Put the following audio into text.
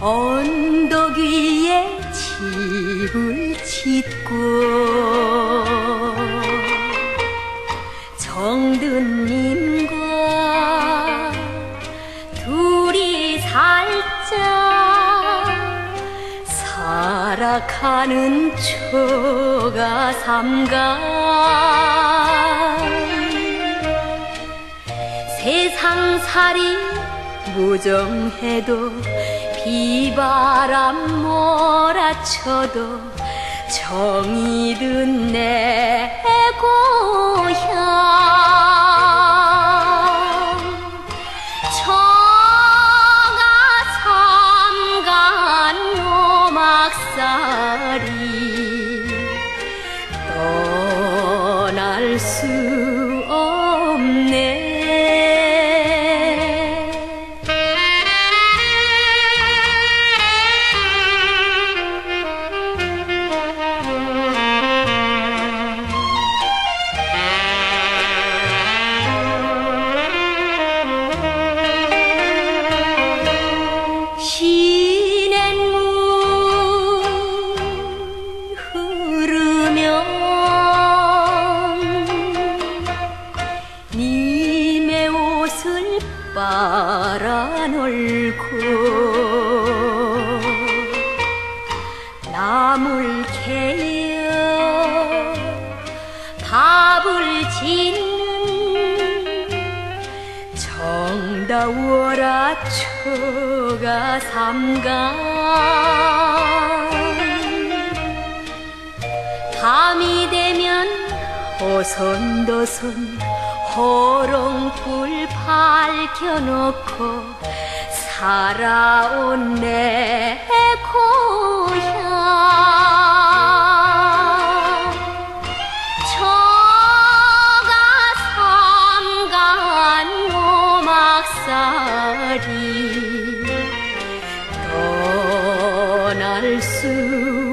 언덕 위에 집을 짓고 정든님과 둘이 살짝 살아가는 초가 삼가 세상살이 무정해도 비바람 몰아쳐도 정이 든 내 고향. 저가 삼간 노막살이 떠날 수 없네 빨아놀고 나물 캐어 밥을 짓는 정다워라 초가 삼간 밤이 되면 오손도손 호롱불 밝혀놓고 살아온 내 고향. 저가 삼간 노막살이 떠날 수